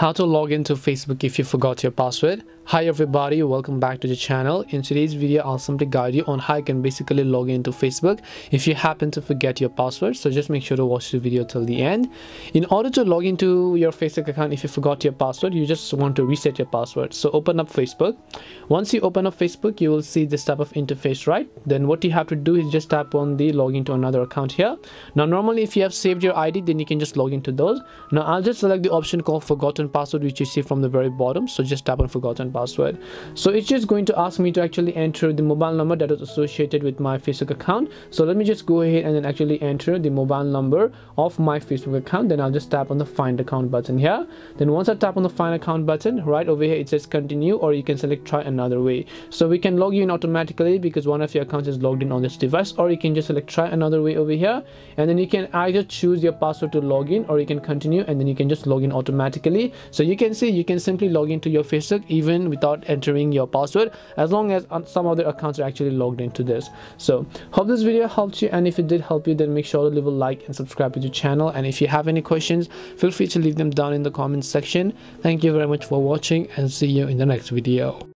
how to log into facebook if you forgot your password. Hi everybody. Welcome back to the channel. In today's video i'll simply guide you on how you can basically log into facebook if you happen to forget your password. So just make sure to watch the video till the end. In order to log into your facebook account if you forgot your password you just want to reset your password. So open up facebook. Once you open up facebook you will see this type of interface right? Then what you have to do is just tap on the login to another account here. Now normally if you have saved your id then you can just log into those. Now i'll just select the option called forgotten password which you see from the very bottom so just tap on forgotten password. So it's just going to ask me to actually enter the mobile number that is associated with my facebook account. So let me just go ahead and then actually enter the mobile number of my facebook account. Then i'll just tap on the find account button here. Then once i tap on the find account button right over here it says continue or you can select try another way. So we can log you in automatically because one of your accounts is logged in on this device or you can just select try another way over here. And then you can either choose your password to log in or you can continue and then you can just log in automatically so you can see you can simply log into your facebook even without entering your password as long as some other accounts are actually logged into this. So hope this video helped you and if it did help you then make sure to leave a like and subscribe to the channel. And if you have any questions feel free to leave them down in the comments section. Thank you very much for watching and see you in the next video